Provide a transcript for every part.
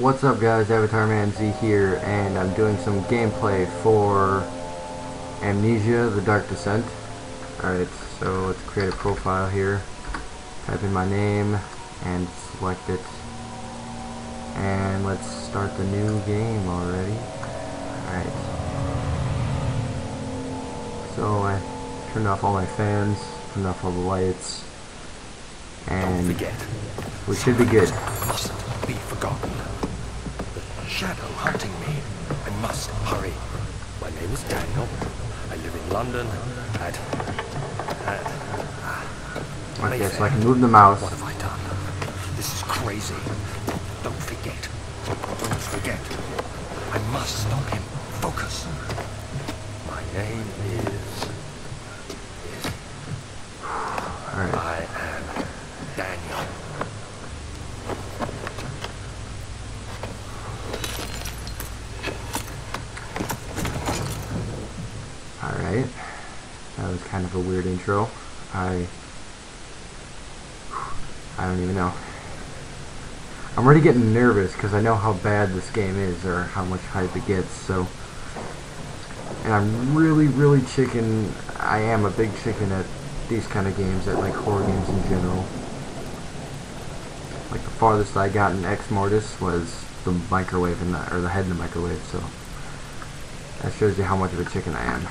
What's up guys, Avatar Man Z here, and I'm doing some gameplay for Amnesia, The Dark Descent. Alright, so let's create a profile here, type in my name, and select it, and let's start the new game already. Alright. So I turned off all my fans, turned off all the lights, and forget. we should be good. mustn't be forgotten. Shadow hunting me. I must hurry. My name is Daniel. I live in London. At at ah, Okay, so I can move the mouse. What have I done? This is crazy. Don't forget. Don't forget. I must stop him. Focus. My name is Alright. I am Daniel. Alright. That was kind of a weird intro. I I don't even know. I'm already getting nervous because I know how bad this game is or how much hype it gets, so and I'm really, really chicken I am a big chicken at these kind of games, at like horror games in general. Like the farthest I got in Ex Mortis was the microwave in the, or the head in the microwave, so that shows you how much of a chicken I am.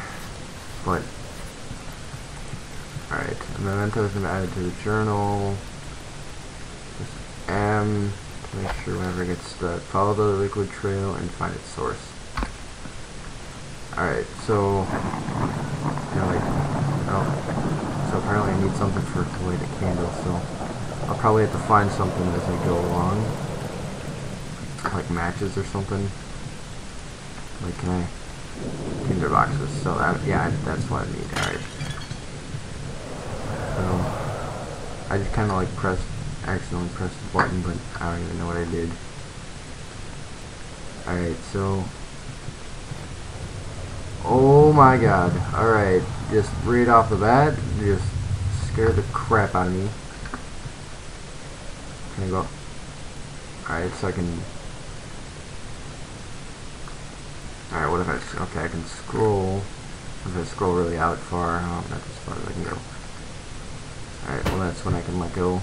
But, a memento has been added to the journal. Just M to make sure whenever it gets stuck. Follow the liquid trail and find its source. Alright, so, oh, so apparently I need something for to light a candle, so I'll probably have to find something as I go along. Like matches or something. Like, can I? Tinder boxes. So that, yeah, that's what I need. Alright. So I just kind of like pressed, accidentally pressed the button, but I don't even know what I did. Alright, so. Oh my god. Alright, just right off the bat, just scared the crap out of me. Can I go? Alright, so I can Alright, what if I, okay, I can scroll, if I scroll really out far, oh, that's as far as I can go. Alright, well that's when I can let go.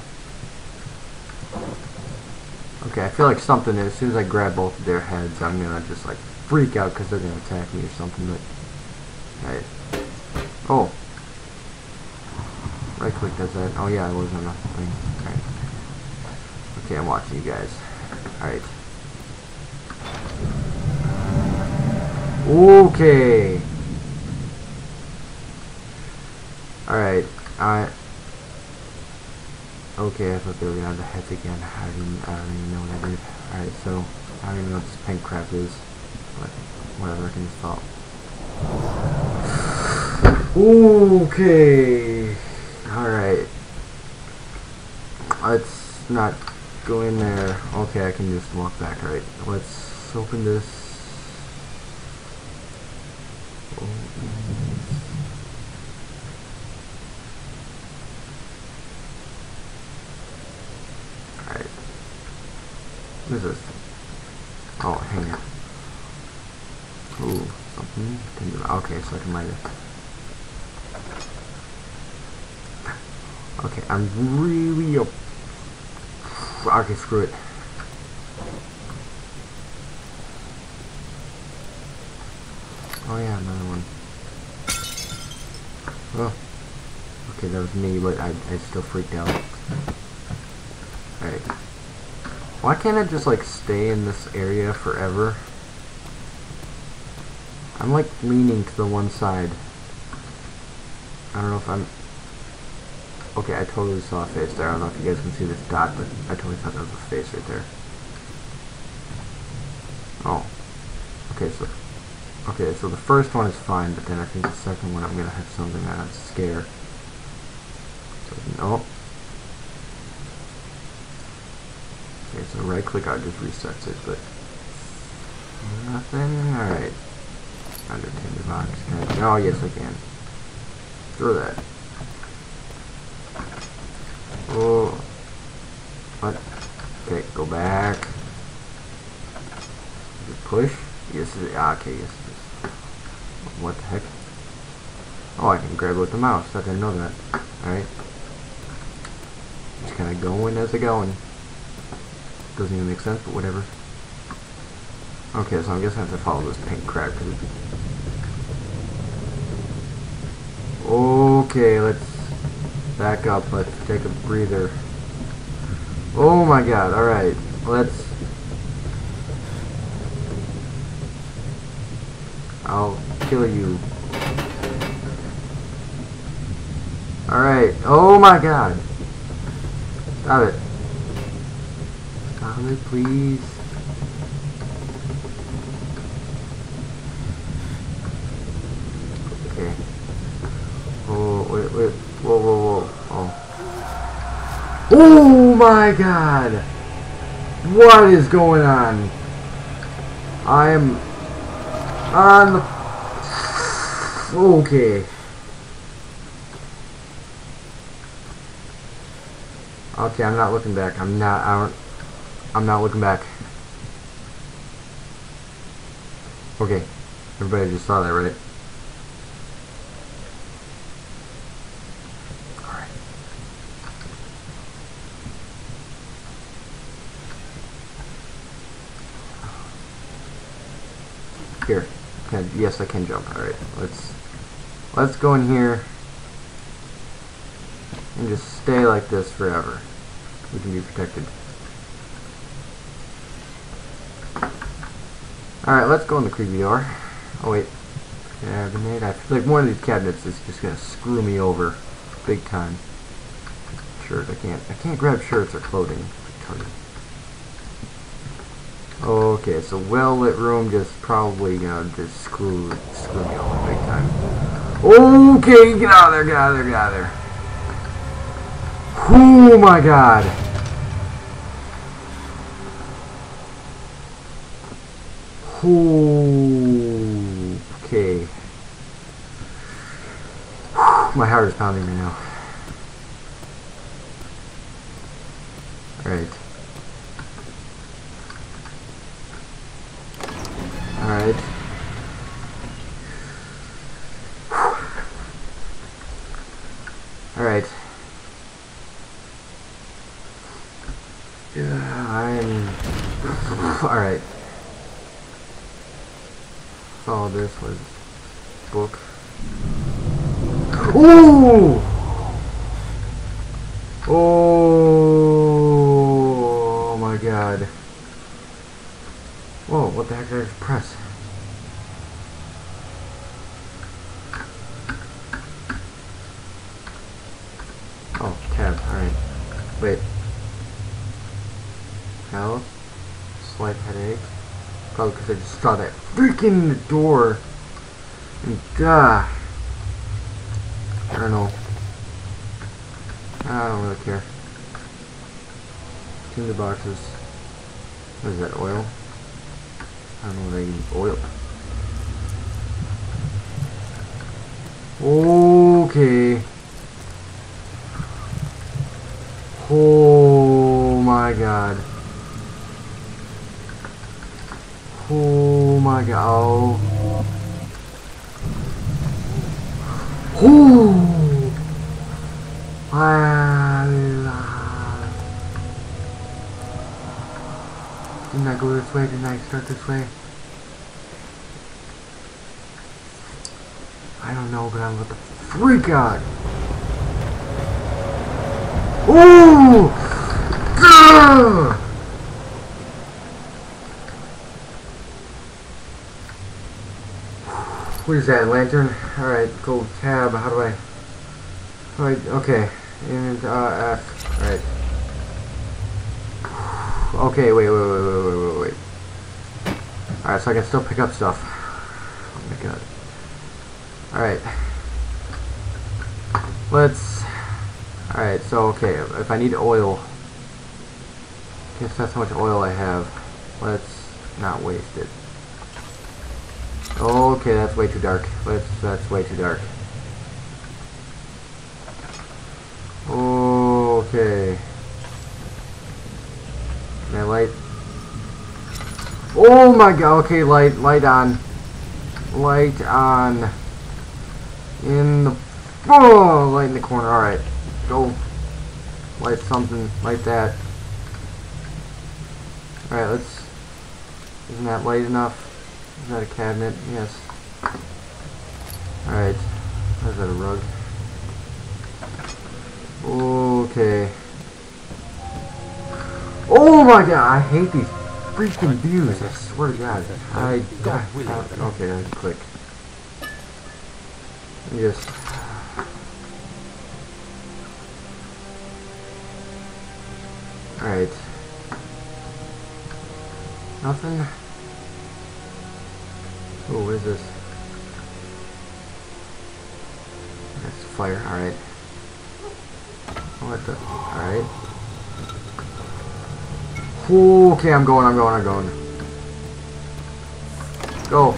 Okay, I feel like something, as soon as I grab both of their heads, I'm gonna just like freak out because they're gonna attack me or something, but, alright. Oh. Right click does that, oh yeah, I was on the thing, alright. Okay, I'm watching you guys. Alright. Okay. Alright, I... Okay, I thought they were have the heads again. I didn't, I don't even know what I did. Alright, so, I don't even know what this pink crap is. But, whatever, I can stop. Okay. Alright. Let's not go in there. Okay, I can just walk back. Alright, let's open this. Alright. What is this? Oh, hang on. Ooh, something. Okay, so I can light it. Okay, I'm really up. Okay, screw it. Oh yeah, another one. Oh. Okay, that was me, but I, I still freaked out. Alright. Why can't I just like stay in this area forever? I'm like leaning to the one side. I don't know if I'm... Okay, I totally saw a face there. I don't know if you guys can see this dot, but I totally thought that was a face right there. Oh. Okay, so... Okay, so the first one is fine, but then I think the second one I'm gonna have something that'll scare. So, oh. So right click out just resets it, but nothing. Alright. Under tinder box. Can I, oh yes I can. Throw that. Oh. What? Okay, go back. Push? Yes, it is. Ah, okay, yes, it is. What the heck? Oh, I can grab it with the mouse. I didn't know that. Alright. Just kind of going as I going. Doesn't even make sense, but whatever. Okay, so I guess I have to follow this pink it- Okay, let's back up. Let's take a breather. Oh my god, alright. Let's... I'll kill you. Alright. Oh my god. Stop it. It, please. Okay. Oh, wait, wait. Whoa, whoa, whoa. Oh. Oh my god! What is going on? I am on the... Okay. Okay, I'm not looking back. I'm not, I don't, I'm not looking back. Okay. Everybody just saw that, right? Alright. Here. Can, yes, I can jump. Alright, let's let's go in here and just stay like this forever. We can be protected. Alright, let's go in the creepy door. Oh wait. Cabinet. I feel like one of these cabinets is just gonna screw me over big time. Shirt, I can't I can't grab shirts or clothing. Okay, so well lit room just probably you know just screw screw me over big time. Okay, get out of there, get out of there, get out of there. Oh my god. Okay. My heart is pounding right now. Alright. Alright. Alright. Yeah, I'm... Alright. Oh, this was... Book. Ooh! Oh my god. Whoa, what the heck did I just press? Oh, tab, alright. Wait. Health. Slight headache. Probably because I just saw that freaking door. And, uh, I don't know. I don't really care. The boxes. What is that, oil? I don't know they use. Oil. Okay. Oh my god. Oh my god. Oh. Ah, Didn't I go this way? Didn't I start this way? I don't know, but I'm about to freak out. Ooh! Ugh! What is that, lantern? Alright, go tab, how do I... Alright, okay. And, uh, F. Alright. Okay, wait, wait, wait, wait, wait, wait, wait. Alright, so I can still pick up stuff. Oh my god. Alright. Let's... Alright, so, okay, if I need oil... Guess that's how much oil I have. Let's not waste it. Okay, that's way too dark. Let's, that's way too dark. Okay. I light? Oh my god, okay, light, light on. Light on. In the, oh, light in the corner, alright. Go. Light something, light that. Alright, let's, isn't that light enough? Is that a cabinet? Yes. Alright. Is that a rug? Okay. Oh my god, I hate these freaking views, I swear to god. I, God I, okay, I click. Just Alright. Nothing. Oh, what is this? That's fire, alright. What the? Alright. Okay, I'm going, I'm going, I'm going. Go.